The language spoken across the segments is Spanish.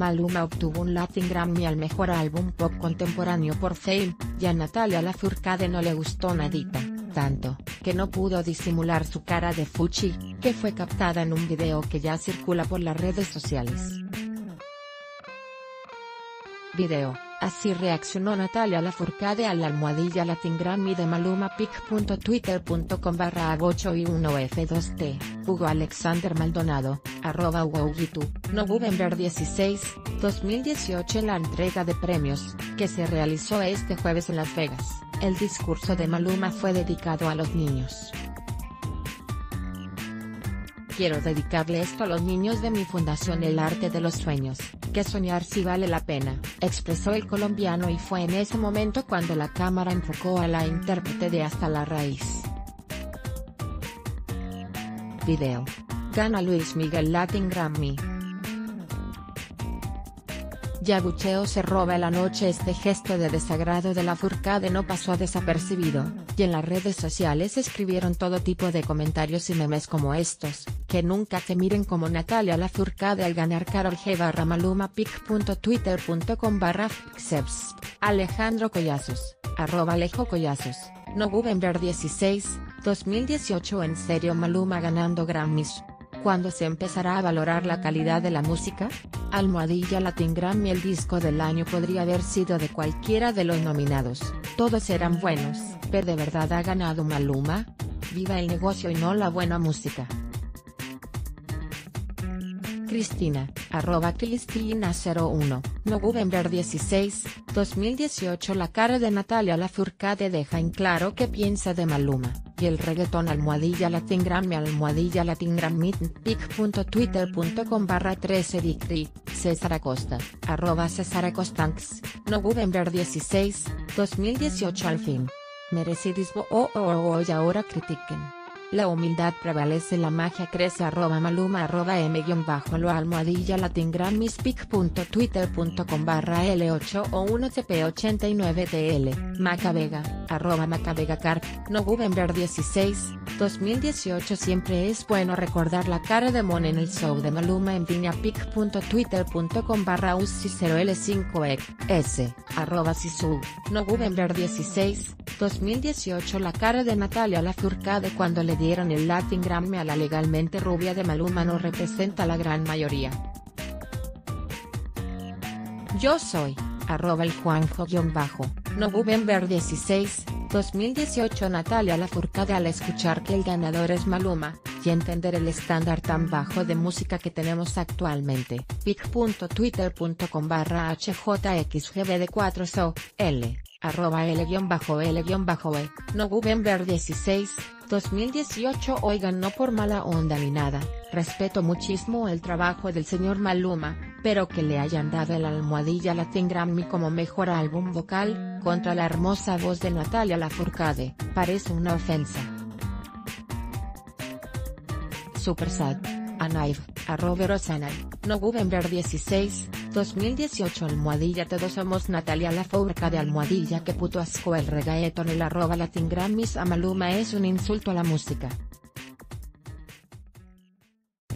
Maluma obtuvo un Latin Grammy al mejor álbum pop contemporáneo por Fame, y a Natalia Lafourcade no le gustó nadita, tanto, que no pudo disimular su cara de fuchi, que fue captada en un video que ya circula por las redes sociales. Video, así reaccionó Natalia Lafourcade a la almohadilla Latin Grammy de Maluma pic.twitter.com barra 8 y 1f2t, Hugo Alexander Maldonado, arroba YouTube, November 16, 2018 en la entrega de premios, que se realizó este jueves en Las Vegas, el discurso de Maluma fue dedicado a los niños. Quiero dedicarle esto a los niños de mi fundación El Arte de los Sueños, que soñar sí vale la pena, expresó el colombiano y fue en ese momento cuando la cámara enfocó a la intérprete de Hasta la Raíz. Video. Gana Luis Miguel Latin Grammy. Yabucheo se roba la noche Este gesto de desagrado de la Furcade no pasó desapercibido, y en las redes sociales escribieron todo tipo de comentarios y memes como estos, que nunca te miren como Natalia la Furcade al ganar Carol G barra maluma pic.twitter.com barra Alejandro Collazos, arroba Alejo Collazos, November 16, 2018 En serio Maluma ganando Grammys, ¿Cuándo se empezará a valorar la calidad de la música? Almohadilla Latin Grammy El disco del año podría haber sido de cualquiera de los nominados, todos eran buenos, pero ¿de verdad ha ganado Maluma? Viva el negocio y no la buena música. Cristina, arroba Cristina01, November 16, 2018 La cara de Natalia Lafourcade deja en claro qué piensa de Maluma y el reggaetón almohadilla Latin Grammy almohadilla Latin Grammy pic.twitter.com barra 13 dicri, César Acosta, arroba César Acostanks, November 16, 2018 al fin. Merecidismo o oh, oh, oh, y ahora critiquen. La humildad prevalece la magia crece arroba maluma arroba m bajo lo almohadilla latingrammyspic.twitter.com barra L8 o 1CP89TL, Macabega, arroba Macabega Carp, November 16, 2018 Siempre es bueno recordar la cara de Mon en el show de Maluma en pic.twitter.com barra UCI0L5ES, arroba Sisu, November 16, 2018 La cara de Natalia Lafourcade cuando le dieron el Latin Grammy a la legalmente rubia de Maluma no representa la gran mayoría. Yo soy, arroba el Juanjo-bajo, November 16, 2018 Natalia Lafourcade al escuchar que el ganador es Maluma, y entender el estándar tan bajo de música que tenemos actualmente, pic.twitter.com barra hjxgbd4so, l arroba L-L-E, November 16, 2018 Oigan no por mala onda ni nada, respeto muchísimo el trabajo del señor Maluma, pero que le hayan dado el almohadilla Latin Grammy como mejor álbum vocal, contra la hermosa voz de Natalia Lafourcade, parece una ofensa. Super sad. Anaiv, arroba Rosanay, November 16, 2018 Almohadilla Todos somos Natalia La de Almohadilla que puto asco el reggaeton el arroba Latin Grammys a Maluma es un insulto a la música.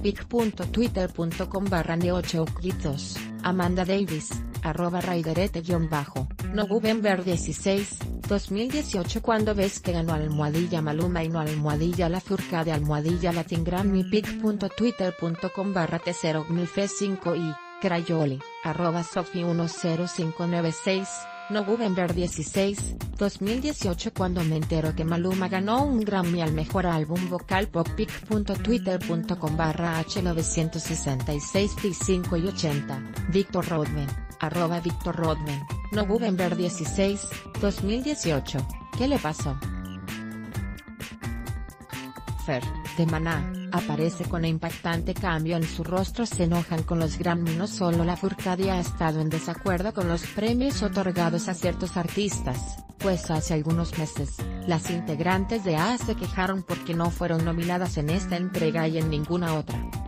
pic.twitter.com barra neocheucritos, Amanda Davis, arroba raiderete-bajo, November 16, 2018 Cuando ves que ganó Almohadilla Maluma y no Almohadilla La Furca de Almohadilla Latin Grammy pic.twitter.com barra t0 5 y Crayoli, arroba Sofi10596, November 16, 2018 Cuando me entero que Maluma ganó un Grammy al mejor álbum vocal pop pic.twitter.com barra H966 5 y 80, Víctor Rodman, arroba Víctor Rodman, November 16, 2018, ¿qué le pasó? Fer, de Maná, aparece con impactante cambio en su rostro se enojan con los Grammy no solo la Furcadia ha estado en desacuerdo con los premios otorgados a ciertos artistas, pues hace algunos meses, las integrantes de A se quejaron porque no fueron nominadas en esta entrega y en ninguna otra.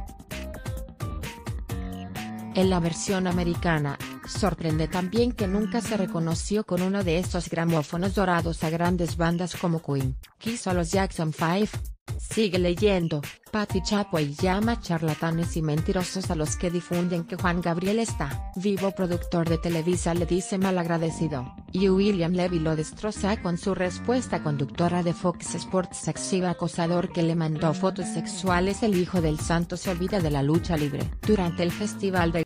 En la versión americana, sorprende también que nunca se reconoció con uno de estos gramófonos dorados a grandes bandas como Queen, Kiss o los Jackson 5, Sigue leyendo, Patti Chapoy llama charlatanes y mentirosos a los que difunden que Juan Gabriel está vivo. Productor de Televisa le dice malagradecido, y William Levy lo destroza con su respuesta conductora de Fox Sports sexiva acosador que le mandó fotos sexuales. El hijo del santo se olvida de la lucha libre. Durante el festival de